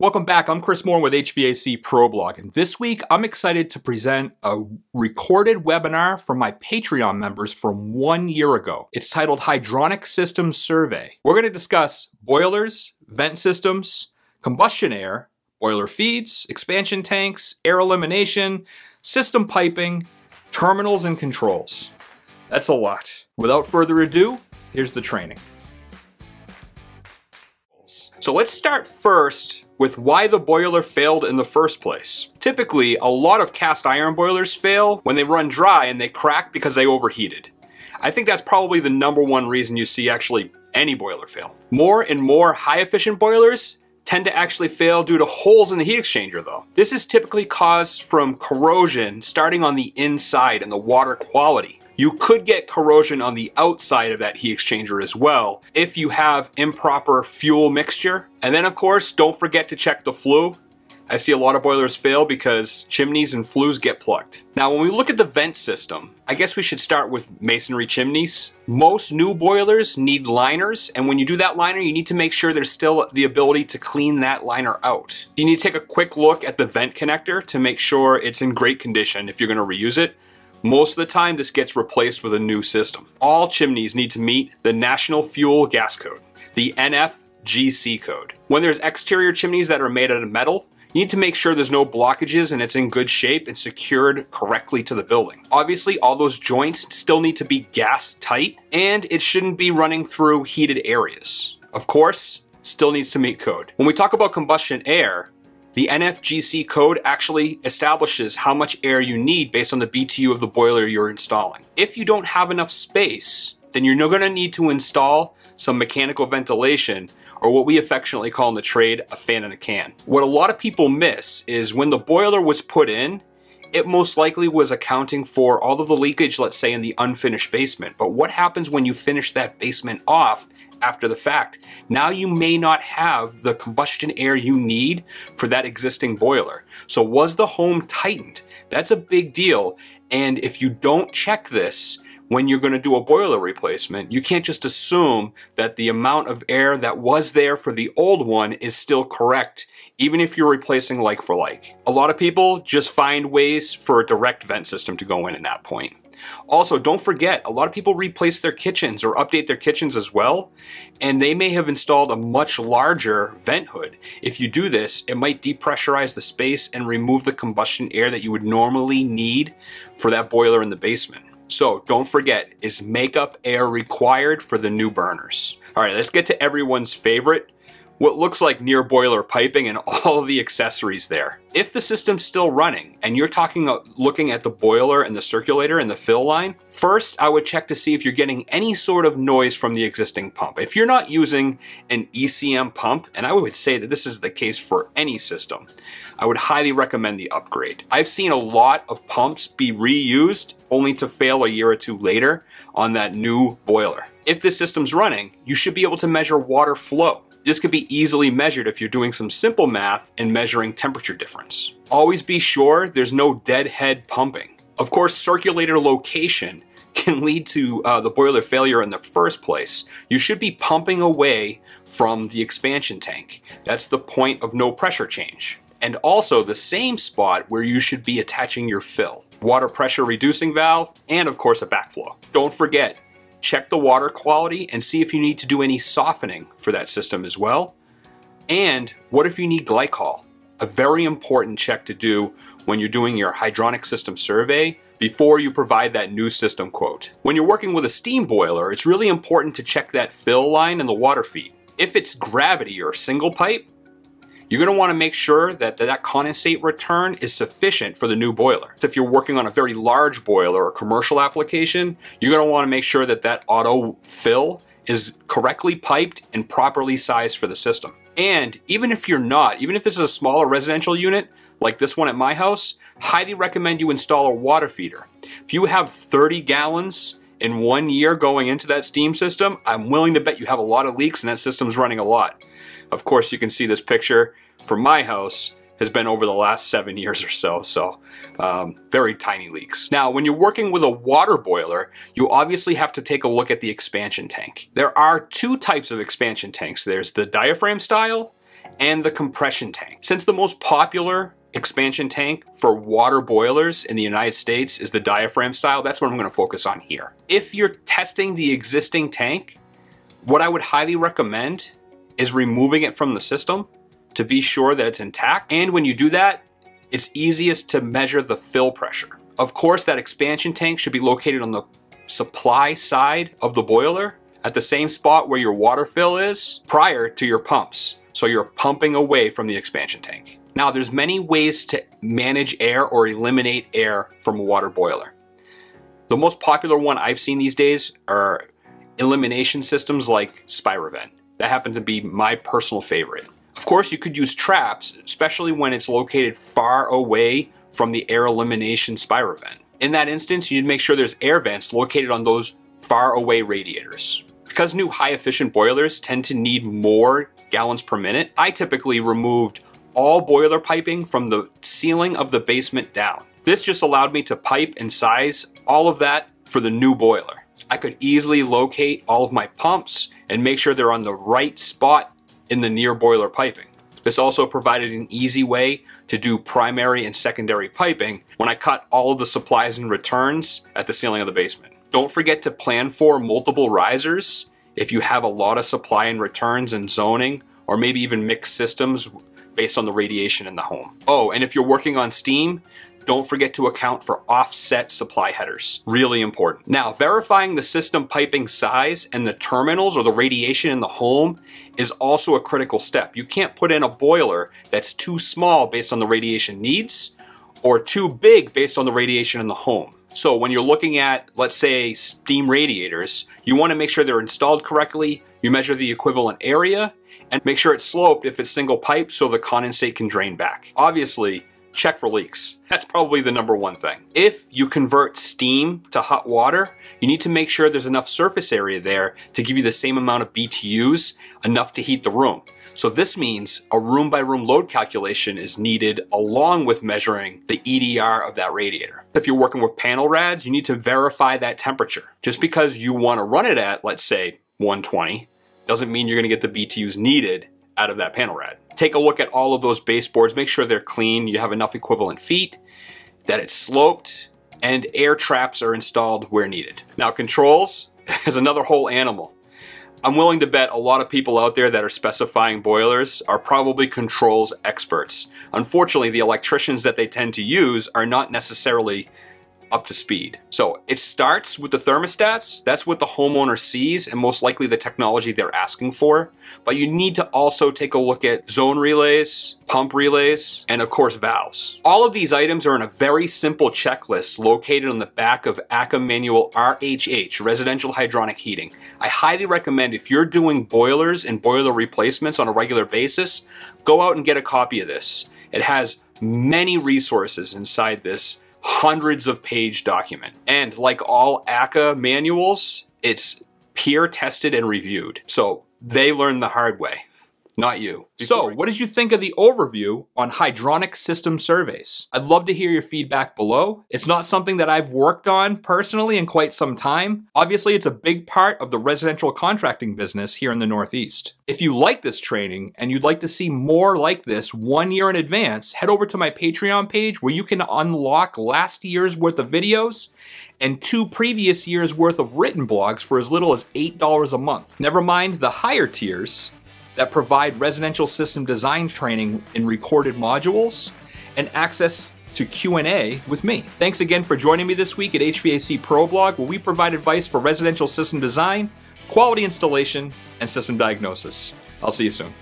Welcome back. I'm Chris Morin with HVAC ProBlog, and this week I'm excited to present a recorded webinar from my Patreon members from one year ago. It's titled Hydronic Systems Survey. We're going to discuss boilers, vent systems, combustion air, boiler feeds, expansion tanks, air elimination, system piping, terminals, and controls. That's a lot. Without further ado, here's the training. So let's start first with why the boiler failed in the first place. Typically, a lot of cast iron boilers fail when they run dry and they crack because they overheated. I think that's probably the number one reason you see actually any boiler fail. More and more high efficient boilers tend to actually fail due to holes in the heat exchanger though. This is typically caused from corrosion starting on the inside and the water quality. You could get corrosion on the outside of that heat exchanger as well if you have improper fuel mixture. And then of course, don't forget to check the flue. I see a lot of boilers fail because chimneys and flues get plugged. Now when we look at the vent system, I guess we should start with masonry chimneys. Most new boilers need liners and when you do that liner you need to make sure there's still the ability to clean that liner out. You need to take a quick look at the vent connector to make sure it's in great condition if you're going to reuse it. Most of the time, this gets replaced with a new system. All chimneys need to meet the National Fuel Gas Code, the NFGC code. When there's exterior chimneys that are made out of metal, you need to make sure there's no blockages and it's in good shape and secured correctly to the building. Obviously, all those joints still need to be gas tight and it shouldn't be running through heated areas. Of course, still needs to meet code. When we talk about combustion air, the NFGC code actually establishes how much air you need based on the BTU of the boiler you're installing. If you don't have enough space, then you're going to need to install some mechanical ventilation or what we affectionately call in the trade a fan in a can. What a lot of people miss is when the boiler was put in, it most likely was accounting for all of the leakage, let's say in the unfinished basement. But what happens when you finish that basement off after the fact. Now you may not have the combustion air you need for that existing boiler. So was the home tightened? That's a big deal. And if you don't check this, when you're going to do a boiler replacement, you can't just assume that the amount of air that was there for the old one is still correct, even if you're replacing like for like. A lot of people just find ways for a direct vent system to go in at that point. Also, don't forget, a lot of people replace their kitchens or update their kitchens as well, and they may have installed a much larger vent hood. If you do this, it might depressurize the space and remove the combustion air that you would normally need for that boiler in the basement. So don't forget, is makeup air required for the new burners? All right, let's get to everyone's favorite, what looks like near boiler piping and all the accessories there. If the system's still running and you're talking uh, looking at the boiler and the circulator and the fill line, first I would check to see if you're getting any sort of noise from the existing pump. If you're not using an ECM pump, and I would say that this is the case for any system, I would highly recommend the upgrade. I've seen a lot of pumps be reused only to fail a year or two later on that new boiler. If the system's running, you should be able to measure water flow. This could be easily measured if you're doing some simple math and measuring temperature difference. Always be sure there's no deadhead pumping. Of course, circulator location can lead to uh, the boiler failure in the first place. You should be pumping away from the expansion tank. That's the point of no pressure change. And also the same spot where you should be attaching your fill. Water pressure reducing valve, and of course a backflow. Don't forget, check the water quality and see if you need to do any softening for that system as well. And what if you need glycol? A very important check to do when you're doing your hydronic system survey before you provide that new system quote. When you're working with a steam boiler, it's really important to check that fill line and the water feed. If it's gravity or single pipe, you're going to want to make sure that that condensate return is sufficient for the new boiler. So if you're working on a very large boiler or commercial application, you're want to make sure that that auto fill is correctly piped and properly sized for the system. And even if you're not, even if this is a smaller residential unit, like this one at my house, highly recommend you install a water feeder. If you have 30 gallons in one year going into that steam system, I'm willing to bet you have a lot of leaks and that system's running a lot. Of course, you can see this picture from my house has been over the last seven years or so, so um, very tiny leaks. Now, when you're working with a water boiler, you obviously have to take a look at the expansion tank. There are two types of expansion tanks. There's the diaphragm style and the compression tank. Since the most popular expansion tank for water boilers in the United States is the diaphragm style, that's what I'm gonna focus on here. If you're testing the existing tank, what I would highly recommend is removing it from the system to be sure that it's intact. And when you do that, it's easiest to measure the fill pressure. Of course, that expansion tank should be located on the supply side of the boiler at the same spot where your water fill is prior to your pumps. So you're pumping away from the expansion tank. Now there's many ways to manage air or eliminate air from a water boiler. The most popular one I've seen these days are elimination systems like Spirovent. That happened to be my personal favorite. Of course, you could use traps, especially when it's located far away from the air elimination Spirovent. In that instance, you need to make sure there's air vents located on those far away radiators. Because new high efficient boilers tend to need more gallons per minute, I typically removed all boiler piping from the ceiling of the basement down. This just allowed me to pipe and size all of that for the new boiler. I could easily locate all of my pumps and make sure they're on the right spot in the near boiler piping. This also provided an easy way to do primary and secondary piping when I cut all of the supplies and returns at the ceiling of the basement. Don't forget to plan for multiple risers if you have a lot of supply and returns and zoning, or maybe even mixed systems based on the radiation in the home. Oh, and if you're working on steam, don't forget to account for offset supply headers. Really important. Now, verifying the system piping size and the terminals or the radiation in the home is also a critical step. You can't put in a boiler that's too small based on the radiation needs or too big based on the radiation in the home. So when you're looking at, let's say, steam radiators, you want to make sure they're installed correctly, you measure the equivalent area, and make sure it's sloped if it's single pipe so the condensate can drain back. Obviously, check for leaks. That's probably the number one thing. If you convert steam to hot water, you need to make sure there's enough surface area there to give you the same amount of BTUs, enough to heat the room. So this means a room by room load calculation is needed along with measuring the EDR of that radiator. If you're working with panel rads, you need to verify that temperature. Just because you want to run it at, let's say, 120, doesn't mean you're going to get the BTUs needed out of that panel rad. Take a look at all of those baseboards, make sure they're clean, you have enough equivalent feet, that it's sloped, and air traps are installed where needed. Now controls is another whole animal. I'm willing to bet a lot of people out there that are specifying boilers are probably controls experts. Unfortunately, the electricians that they tend to use are not necessarily up to speed. So it starts with the thermostats. That's what the homeowner sees and most likely the technology they're asking for. But you need to also take a look at zone relays, pump relays, and of course valves. All of these items are in a very simple checklist located on the back of ACCA Manual RHH, Residential Hydronic Heating. I highly recommend if you're doing boilers and boiler replacements on a regular basis, go out and get a copy of this. It has many resources inside this hundreds of page document. And like all ACCA manuals, it's peer tested and reviewed. So they learn the hard way not you. So, what did you think of the overview on hydronic system surveys? I'd love to hear your feedback below. It's not something that I've worked on personally in quite some time. Obviously, it's a big part of the residential contracting business here in the Northeast. If you like this training and you'd like to see more like this one year in advance, head over to my Patreon page where you can unlock last year's worth of videos and two previous years worth of written blogs for as little as $8 a month. Never mind the higher tiers that provide residential system design training in recorded modules and access to Q&A with me. Thanks again for joining me this week at HVAC Pro Blog, where we provide advice for residential system design, quality installation, and system diagnosis. I'll see you soon.